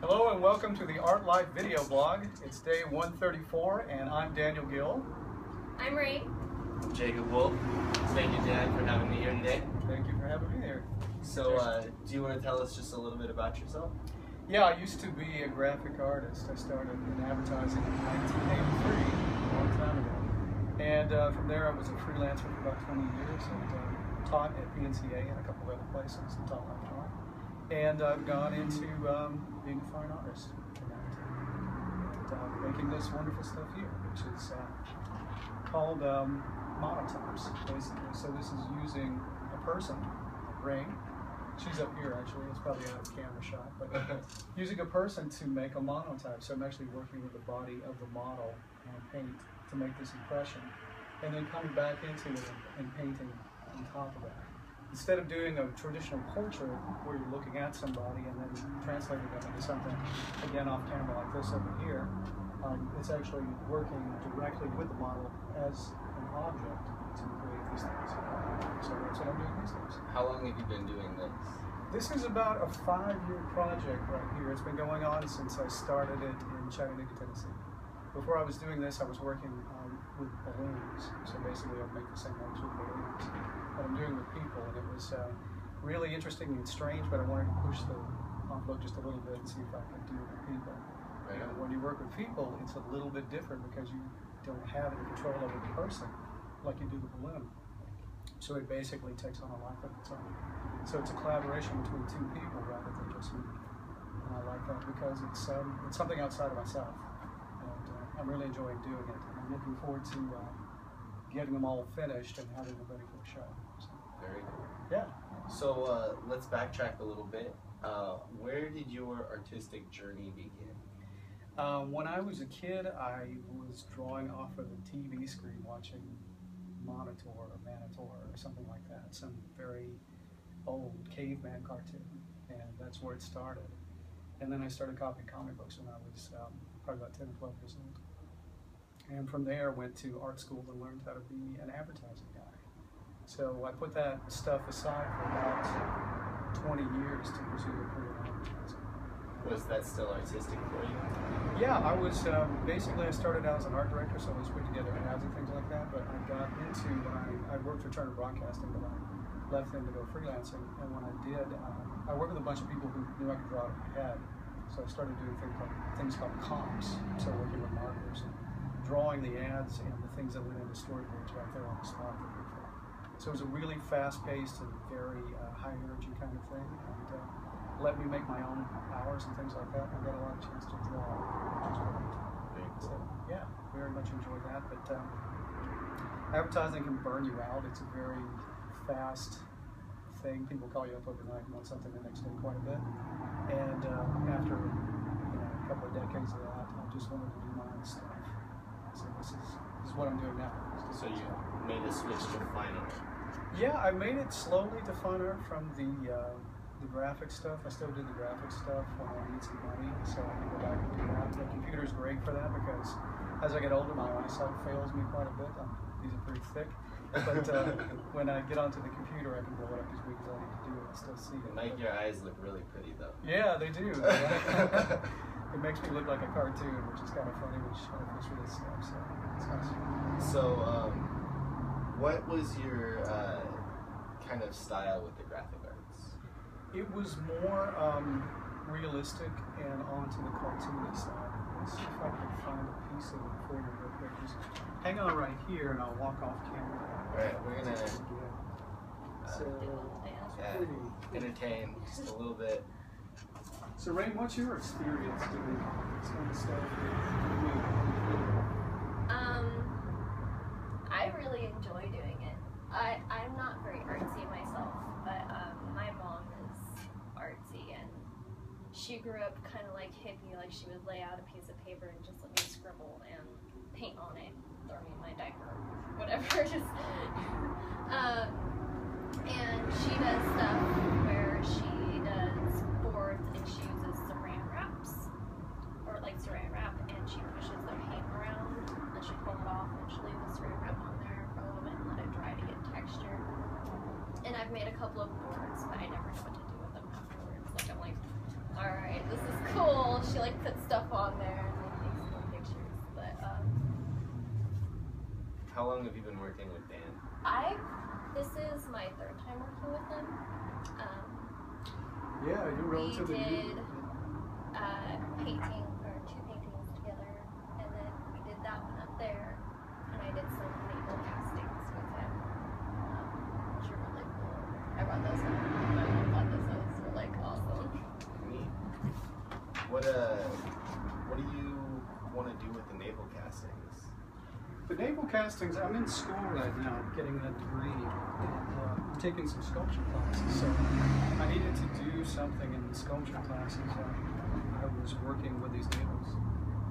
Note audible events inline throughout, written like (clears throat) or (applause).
Hello and welcome to the Art Life video blog. It's day 134 and I'm Daniel Gill. I'm Ray. I'm Jacob Wolff. Thank you, Dan, for having me here today. Thank you for having me here. So, uh, do you want to tell us just a little bit about yourself? Yeah, I used to be a graphic artist. I started in advertising in 1983, a long time ago. And uh, from there I was a freelancer for about 20 years and uh, taught at PNCA and a couple of other places and taught life drawing. And I've gone into um, being a fine artist and uh, making this wonderful stuff here, which is uh, called um, monotypes, basically. So this is using a person, Ray. She's up here actually. It's probably out of camera shot, but (laughs) using a person to make a monotype. So I'm actually working with the body of the model and paint to make this impression, and then coming back into it and painting on top of that instead of doing a traditional portrait where you're looking at somebody and then translating them into something, again off camera like this over here, um, it's actually working directly with the model as an object to create these things. So that's what I'm doing these days. How long have you been doing this? This is about a five-year project right here. It's been going on since I started it in Chattanooga, Tennessee. Before I was doing this, I was working um, with balloons. So basically, I'd make the same ones with balloons that I'm doing with people, and it was uh, really interesting and strange. But I wanted to push the envelope just a little bit and see if I could do it with people. Right. And when you work with people, it's a little bit different because you don't have any control over the person like you do the balloon. So it basically takes on a life of its own. So it's a collaboration between two people rather than just me. And I like that because it's um, it's something outside of myself, and uh, I'm really enjoying doing it. And I'm looking forward to uh, getting them all finished and having them ready for the show. So, Very cool. yeah. So, uh, let's backtrack a little bit. Uh, where did your artistic journey begin? Um, when I was a kid, I was drawing off of the TV screen, watching Monitor or Manitor or something like that, some very old caveman cartoon, and that's where it started. And then I started copying comic books when I was um, probably about 10 or 12 years old. And from there, went to art school and learned how to be an advertising guy. So I put that stuff aside for about 20 years to pursue a career in advertising. Was that still artistic for you? Yeah, I was um, basically I started out as an art director, so I was putting together ads and things like that. But I got into when I, I worked for Turner Broadcasting, but I left them to go freelancing. And when I did, um, I worked with a bunch of people who knew I could draw out of my head. So I started doing things like things called comps, so working with markers and drawing the ads and the things that went into storyboards right there on the spot. that we filmed. So it was a really fast-paced and very uh, high-energy kind of thing, and uh, let me make my own hours and things like that. I got a lot of chance to draw, which is great. So yeah, very much enjoyed that. But um, advertising can burn you out. It's a very fast thing. People call you up overnight and want something the next day quite a bit. And uh, after you know, a couple of decades of that, I just wanted to do my own stuff. So this is this is what I'm doing now. So you made a switch to fine art. Yeah, I made it slowly to fun art from the uh, the graphic stuff. I still do the graphic stuff when I need some money, so I can go back and do that. The computer's great for that because as I get older, my eyesight fails me quite a bit. Um these are pretty thick, but uh, (laughs) when I get onto the computer, I can blow it up as big as I need to do it and still see it. It make your eyes look really pretty, though. Yeah, they do. (laughs) (laughs) it makes me look like a cartoon, which is kind of funny, which I fish with this stuff. So it's nice. So, um, what was your uh, kind of style with the graphic arts? It was more um, realistic and onto the cartoony side. Let's see if I can find a piece of it for you real quick. Just hang on right here and I'll walk off camera. All right, we're gonna So, uh, entertain just a little bit. So Rain, what's your experience doing this kind of stuff? Um, I really enjoy doing it. I, I'm not very artsy myself, but um, my mom is artsy and she grew up kind of like hippie, like she would lay out a piece of paper and just let me scribble and paint on it, throw me in my diaper, whatever. just, (laughs) um, and she does stuff couple of boards, but I never know what to do with them afterwards. Like I'm like, all right, this is cool. She like put stuff on there and like takes some pictures. But um, how long have you been working with Dan? I this is my third time working with him. Um, yeah, you're relatively. We did uh, painting or two paintings together, and then we did that one up there, and I did some. What uh, what do you want to do with the navel castings? The navel castings, I'm in school right now, getting that degree, and uh, taking some sculpture classes. So I needed to do something in the sculpture classes. Uh, I was working with these navels.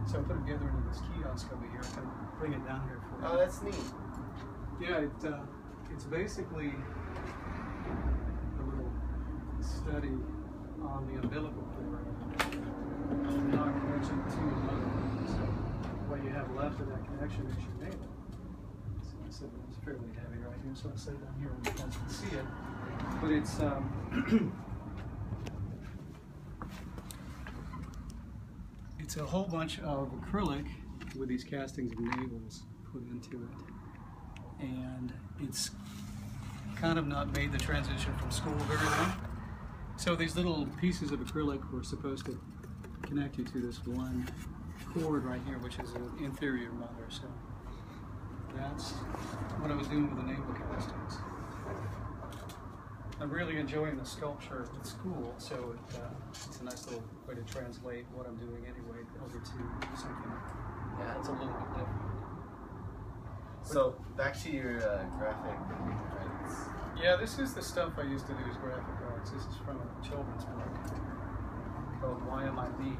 So I put it together into this kiosk over here. I can bring it down here for you. Oh, that's neat. Yeah, it, uh, it's basically a little study on the umbilical to one. So what you have left of that connection is your navel. So, I so it's fairly heavy right here, so I'll set it down here where you guys can see it. But it's um, (clears throat) it's a whole bunch of acrylic with these castings of navels put into it and it's kind of not made the transition from school very well. So these little pieces of acrylic were supposed to connect you to this one cord right here, which is an inferior mother. So that's what I was doing with the navel castings. I'm really enjoying the sculpture at school, so it, uh, it's a nice little way to translate what I'm doing anyway over to something Yeah. that's a little bit different. So back to your uh, graphic arts. Yeah, this is the stuff I used to do as graphic arts. This is from a children's book called Why Am I Me?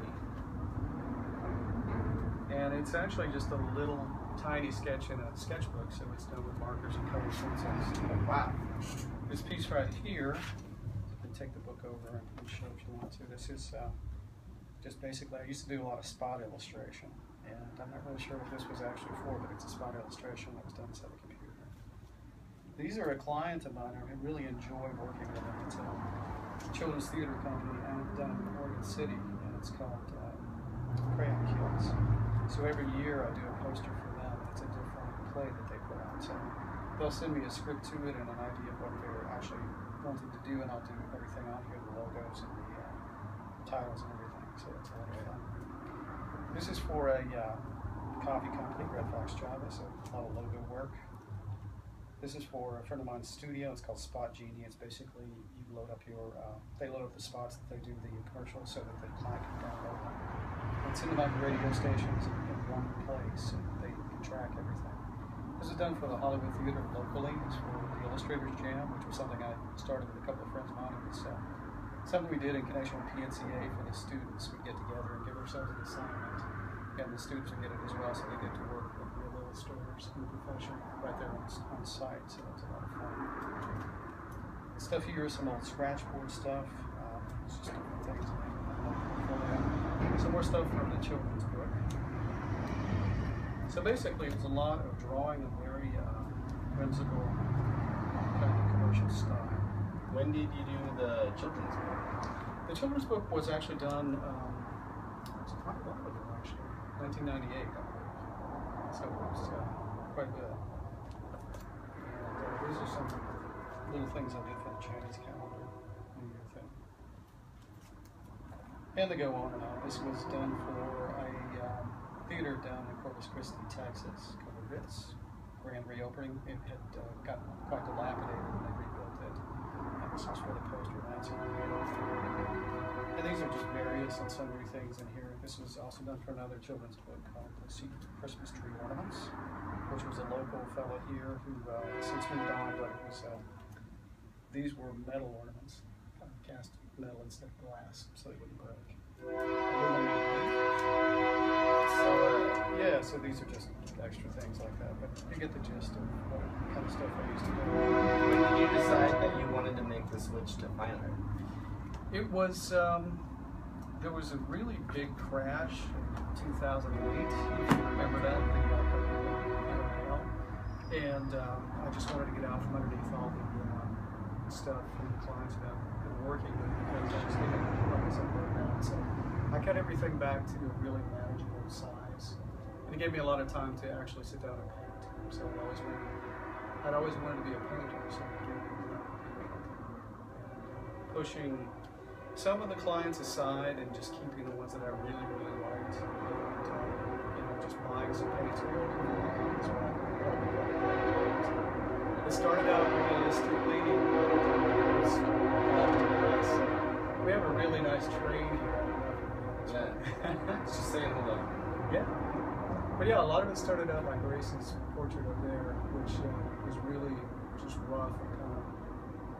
And it's actually just a little tiny sketch in a sketchbook, so it's done with markers and color pencils. Wow. This piece right here, you can take the book over and show if you want to. This is uh, just basically, I used to do a lot of spot illustration, and I'm not really sure what this was actually for, but it's a spot illustration that was done inside the computer. These are a client of mine. I really enjoy working with them. It's a children's theater company out down in Oregon City, and it's called uh, Crayon Kids. So every year I do a poster for them. It's a different play that they put on. So they'll send me a script to it and an idea of what they're actually wanting to do, and I'll do everything on here, the logos and the uh, titles and everything. So it's a lot of fun. This is for a uh, coffee company, Red Fox Java, so a lot of logo work. This is for a friend of mine's studio. It's called Spot Genie. It's basically you load up your, uh, they load up the spots that they do the commercials so that the client can download them. And send them out to radio stations in, in one place and they can track everything. This is done for the Hollywood Theater locally. It's for the Illustrators Jam, which was something I started with a couple of friends of mine. It was uh, something we did in connection with PNCA for the students. We get together and give ourselves an assignment. And the students would get it as well, so they get to work with real illustrators in the profession right there on, on site. So it's a lot of fun. The stuff here is some old scratch board stuff. Um, it's just different things. in portfolio. Some more stuff from the children's book. So basically, it was a lot of drawing a very uh, whimsical kind of commercial style. When did you do the children's book? The children's book was actually done um, it was quite a while ago, actually, 1998, I believe. So it was uh, quite good. And uh, these are some little things I did for the Chinese calendar, thing. And they go on and on. This was done for a um, theater down in Corpus Christi, Texas, called the Ritz. Grand reopening. It had uh, gotten quite dilapidated and they rebuilt it. And this was for the the. And these are just various and sundry things in here. This was also done for another children's book called The Secret Christmas Tree Ornaments, which was a local fellow here who uh, since moved on, but it was, uh, these were metal ornaments, uh, cast metal instead of glass, so they wouldn't break. So, Yeah, so these are just extra things like that, but you get the gist of what kind of stuff I used to do. when did you decide that you wanted to make the switch to fine art? It was, um, there was a really big crash in 2008, if you remember that, the. And um, I just wanted to get out from underneath all the um, stuff from the clients that I've been working with because I was getting like I said, burn out. So I cut everything back to a really manageable size. And it gave me a lot of time to actually sit down and paint. So I always wanted, I'd always wanted to be a painter, so to uh, pushing some of the clients aside and just keeping the ones that I really, really liked. And, uh, you know, just buying some paints and going to the as well. It started out realistically. all nice. We have a really nice train here. I don't know if you know Yeah. (laughs) Just saying hello. Yeah. But yeah, a lot of it started out like Grayson's portrait up there, which uh, was really just rough and kind of,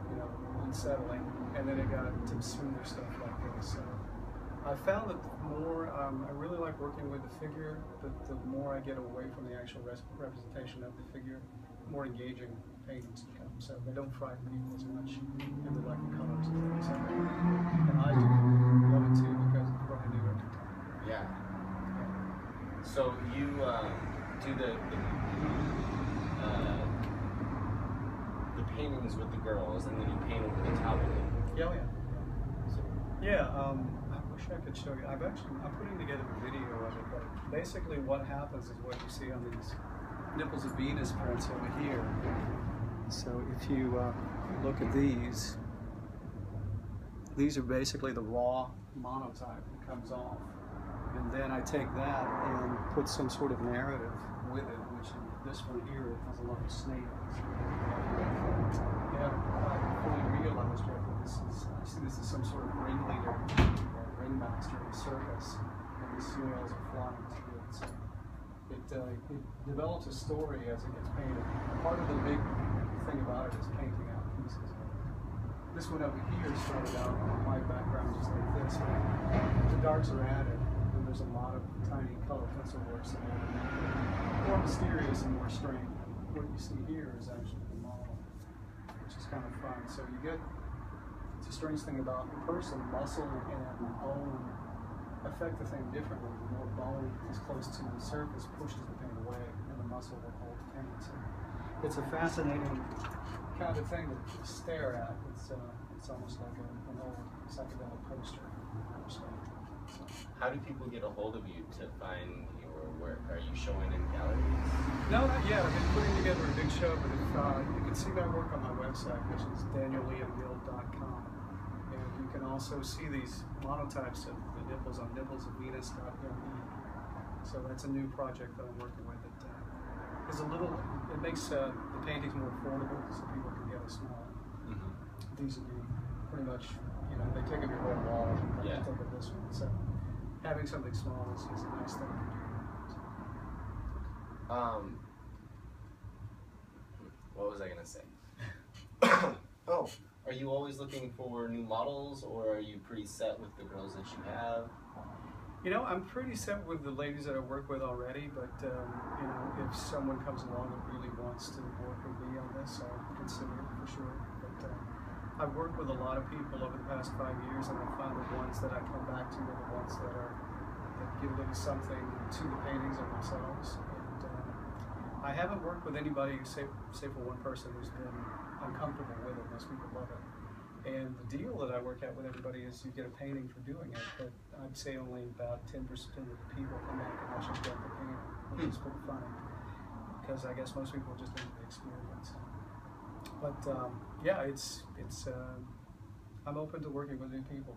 you know, unsettling. And then it got to smoother stuff like this. So I found that the more, um, I really like working with the figure, but the more I get away from the actual res- representation of the figure, the more engaging paintings become. So they don't frighten people as much, and they like the colors and things like that. And I do love it too because it's what I do every time. Yeah. So you um, do the the, uh, the paintings with the girls, and then you paint with the it. Yeah, oh, yeah. So, Yeah, um, wish I could show you. I've actually, I'm putting together a video of it, but basically what happens is what you see on these nipples of Venus prints over here. So if you uh, look at these, these are basically the raw monotype that comes off. And then I take that and put some sort of narrative with it, which this one here it has a lot of snails. Yeah, I fully realized yet that this is, I see this is some sort of ringleader ringmaster of a circus, and these snails are flying through it. So it, uh, it develops a story as it gets painted. Part of the big thing about it is painting out pieces. This one over here started out on a white background just like this. The darks are added, and there's a lot of tiny color pencil works make it more mysterious and more strange. What you see here is actually the model, which is kind of fun. So you get it's a strange thing about the person, muscle and bone affect the thing differently. The more bone is close to the surface pushes the paint away, and the muscle will hold the paint. So it's a fascinating kind of thing to stare at. It's uh, it's almost like a, an old psychedelic poster. So, how do people get a hold of you to find your work? Are you showing in galleries? No, not yet. I've been putting together a big show, but if, uh, you can see my work on my website, which is danielliamguild.com. And you can also see these monotypes of the nipples on nipplesofvenus.me. So that's a new project that I'm working with. That uh, is a little, it makes uh, the paintings more affordable so people can get a small Mm-hmm. vis-a-vis pretty much, you know, they take up your whole wall and Yeah. take up this one. So having something small is, is a nice thing to do. Um, what was I gonna say? Oh, are you always looking for new models, or are you pretty set with the girls that you have? You know, I'm pretty set with the ladies that I work with already, but um, you know, if someone comes along that really wants to work with me on this, I'll consider it for sure. But uh, I've worked with a lot of people over the past five years, and I find the ones that I come back to are the ones that are that give a little something to the paintings of themselves. And uh, I haven't worked with anybody, save, save for one person, who's been uncomfortable with it. Most people love it. And the deal that I work out with everybody is you get a painting for doing it, but I'd say only about 10% of the people come back and actually get the painting, which is pretty funny. Because I guess most people just need the experience. But um, yeah, it's, it's uh, I'm open to working with new people.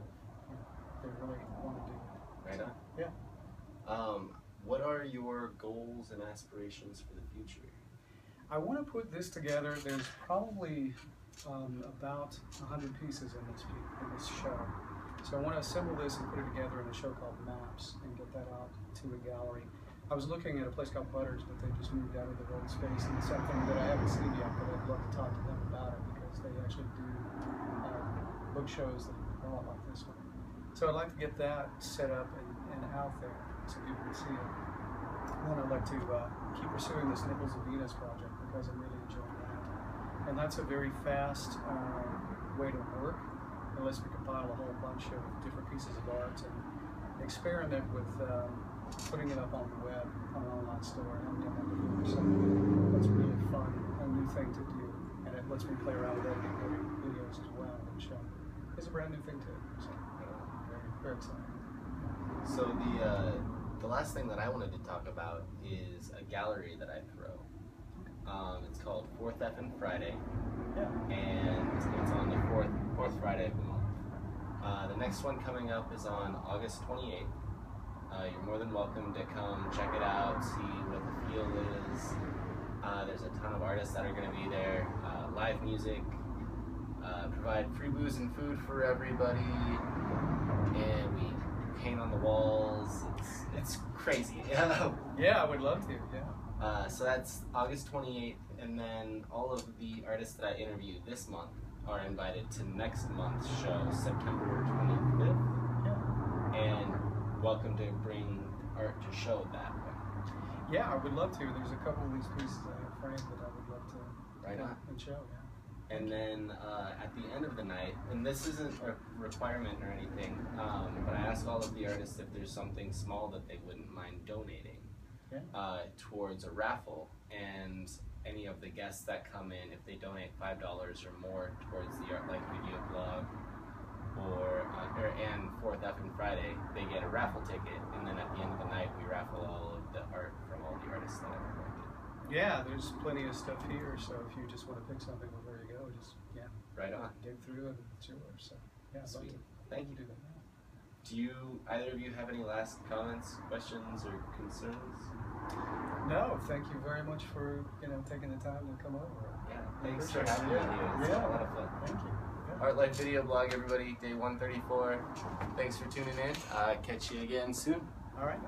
If they really want to do it. Right So. Yeah. Um, what are your goals and aspirations for the future? I want to put this together. There's probably um, about 100 pieces in this in this show. So I want to assemble this and put it together in a show called Maps and get that out to a gallery. I was looking at a place called Butters, but they just moved out of the road space, and it's something that I haven't seen yet, but I'd love to talk to them about it because they actually do um, book shows that are a lot like this one. So I'd like to get that set up and, and out there so people can see it. And then I'd like to uh, keep pursuing this Nipples of Venus project because I'm really enjoying that. And that's a very fast uh, way to work unless we compile a whole bunch of different pieces of art and experiment with um, putting it up on the web on an online store. I haven't done that before, so that's really fun, a new thing to do. And it lets me play around with editing videos as well, which uh, is a brand new thing too. So very, very exciting. So the uh, the last thing that I wanted to talk about is a gallery that I throw. Um, it's called Fourth F and Friday, Yeah. and it's on the fourth fourth Friday of the month. Uh, the next one coming up is on August 28th. Uh, you're more than welcome to come check it out, see what the feel is. Uh, there's a ton of artists that are going to be there. Uh, live music, uh, provide free booze and food for everybody, and we paint on the walls. It's it's crazy. (laughs) Yeah, I would love to. Yeah. Uh, so that's August 28th, and then all of the artists that I interviewed this month are invited to next month's show, September 25th, Yeah. and welcome to bring art to show that way. Yeah, I would love to. There's a couple of these pieces I have framed that I would love to Right on. and show. Yeah. And then uh, at the end of the night, and this isn't a requirement or anything, um, but I ask all of the artists if there's something small that they wouldn't mind donating Uh, towards a raffle. And any of the guests that come in, if they donate five dollars or more towards the Art Life video blog, or, uh, or and Fourth F and Friday, they get a raffle ticket. And then at the end of the night, we raffle all of the art from all the artists that I've collected. Yeah, there's plenty of stuff here. So if you just want to pick something, there you go. Just yeah, Right on. dig through and it's yours. So yeah, Sweet. to. Thank you. to do that. Do you either of you have any last comments, questions, or concerns? No, thank you very much for you know taking the time to come over. Yeah, thanks for having me here. It's Yeah. a lot of fun. Thank you. Yeah. Art Life Video Blog, everybody, day 134. Thanks for tuning in. Uh, catch you again soon. All right.